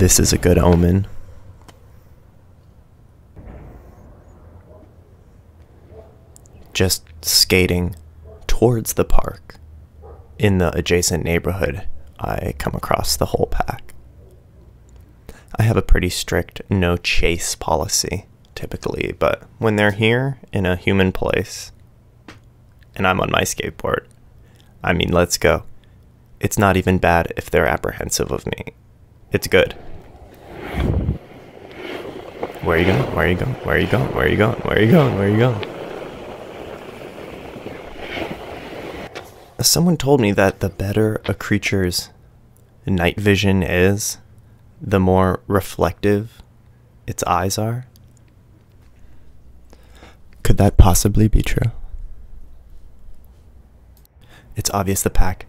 This is a good omen. Just skating towards the park in the adjacent neighborhood, I come across the whole pack. I have a pretty strict no chase policy typically, but when they're here in a human place and I'm on my skateboard, I mean, let's go. It's not even bad if they're apprehensive of me. It's good. Where are you going? Where are you going? Where are you going? Where are you going? Where are you going? Where are you going? Someone told me that the better a creature's night vision is, the more reflective its eyes are. Could that possibly be true? It's obvious the pack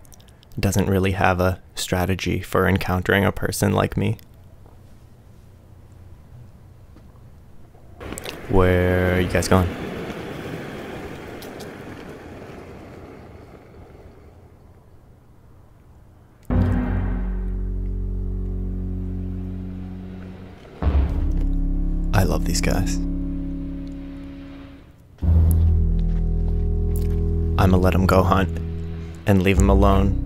doesn't really have a strategy for encountering a person like me. Where are you guys going? I love these guys. I'm gonna let them go hunt and leave them alone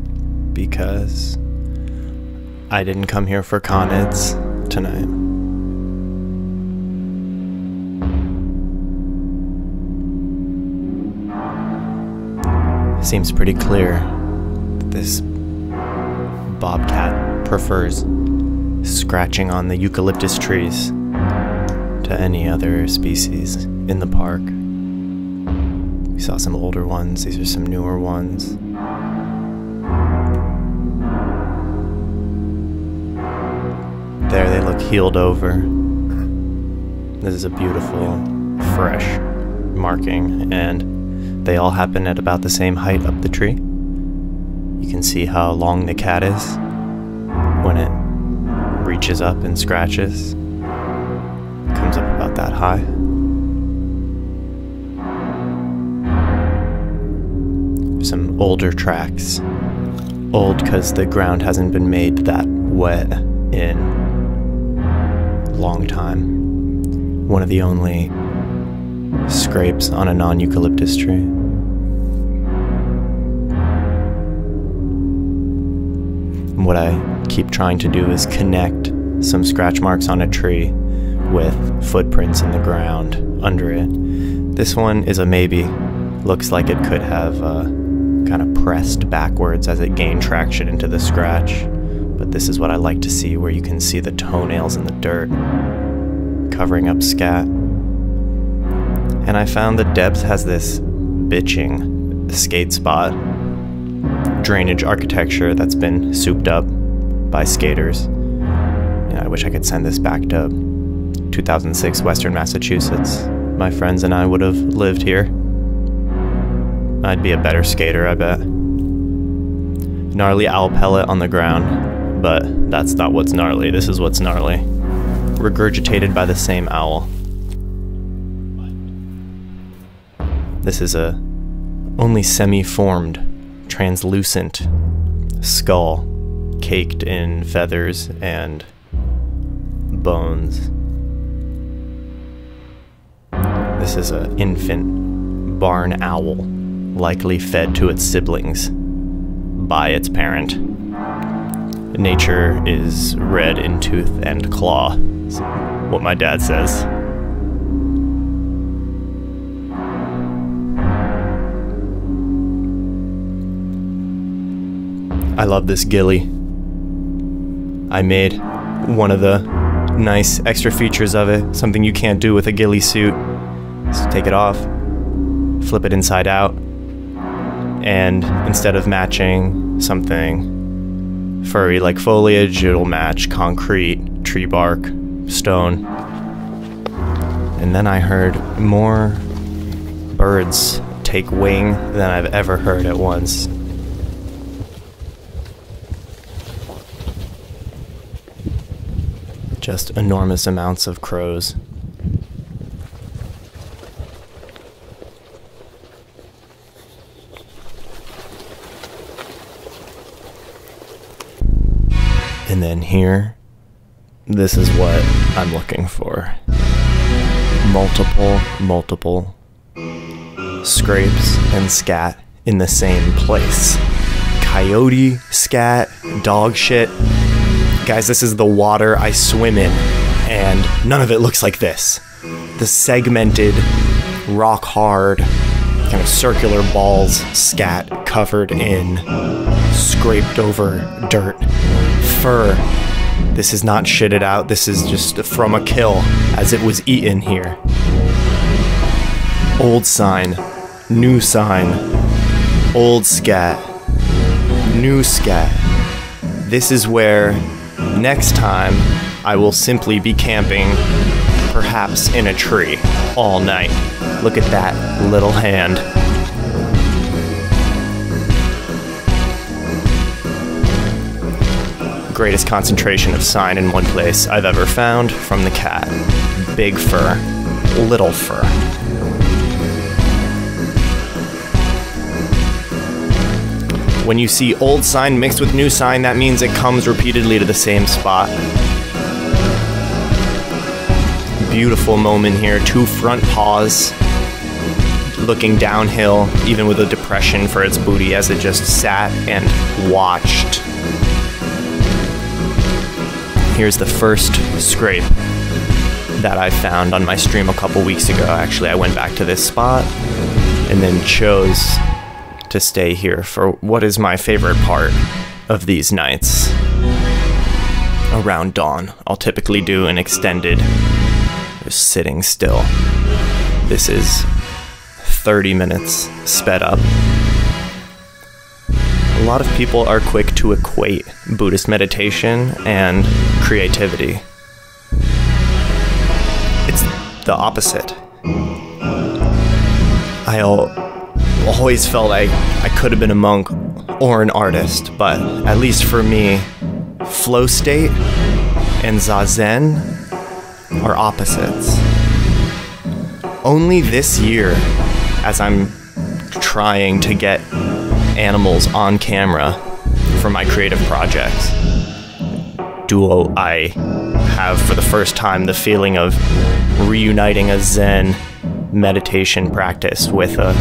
because I didn't come here for canids tonight. Seems pretty clear that this bobcat prefers scratching on the eucalyptus trees to any other species in the park. We saw some older ones, these are some newer ones. There they look healed over. This is a beautiful, fresh marking, and they all happen at about the same height up the tree. You can see how long the cat is when it reaches up and scratches. It Comes up about that high. Some older tracks. Old because the ground hasn't been made that wet in long time. One of the only scrapes on a non eucalyptus tree. What I keep trying to do is connect some scratch marks on a tree with footprints in the ground under it. This one is a maybe. Looks like it could have uh, kind of pressed backwards as it gained traction into the scratch. But this is what I like to see, where you can see the toenails in the dirt covering up scat. And I found that Debs has this bitching skate spot drainage architecture that's been souped up by skaters. I wish I could send this back to 2006 Western Massachusetts. My friends and I would have lived here. I'd be a better skater, I bet. Gnarly owl pellet on the ground, but that's not what's gnarly. This is what's gnarly. Regurgitated by the same owl. This is a only semi-formed, translucent skull caked in feathers and bones. This is an infant barn owl, likely fed to its siblings by its parent. Nature is red in tooth and claw, what my dad says. I love this ghillie. I made one of the nice extra features of it, something you can't do with a ghillie suit. Just take it off, flip it inside out, and instead of matching something furry like foliage, it'll match concrete, tree bark, stone. And then I heard more birds take wing than I've ever heard at once. Just enormous amounts of crows. And then here this is what I'm looking for. Multiple, multiple scrapes and scat in the same place. Coyote, scat, dog shit. Guys, this is the water I swim in, and none of it looks like this. The segmented, rock hard, kind of circular balls scat covered in scraped over dirt, fur. This is not shitted out, this is just from a kill as it was eaten here. Old sign, new sign, old scat, new scat. This is where next time I will simply be camping, perhaps in a tree, all night. Look at that little hand. Greatest concentration of sign in one place I've ever found from the cat. Big fur, little fur. When you see old sign mixed with new sign, that means it comes repeatedly to the same spot. Beautiful moment here. Two front paws looking downhill, even with a depression for its booty as it just sat and watched. Here's the first scrape that I found on my stream a couple weeks ago. Actually, I went back to this spot and then chose to stay here for what is my favorite part of these nights. Around dawn, I'll typically do an extended just sitting still. This is 30 minutes sped up. A lot of people are quick to equate Buddhist meditation and creativity. It's the opposite. I always felt like I could have been a monk or an artist, but at least for me, flow state and zazen are opposites. Only this year, as I'm trying to get animals on camera for my creative projects, do I have for the first time the feeling of reuniting a Zen meditation practice with a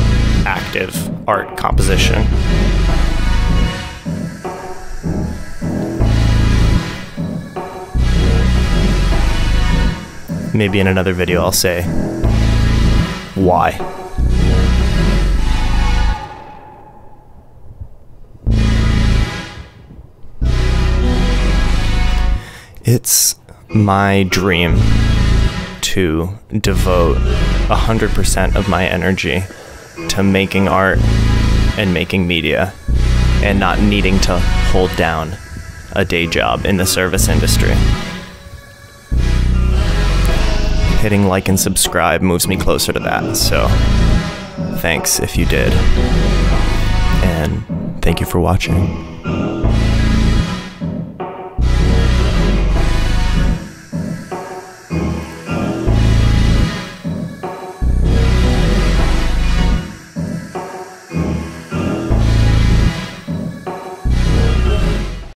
active art composition. Maybe in another video I'll say why. It's my dream to devote 100% of my energy to making art and making media and not needing to hold down a day job in the service industry. Hitting like and subscribe moves me closer to that, so thanks if you did. And thank you for watching.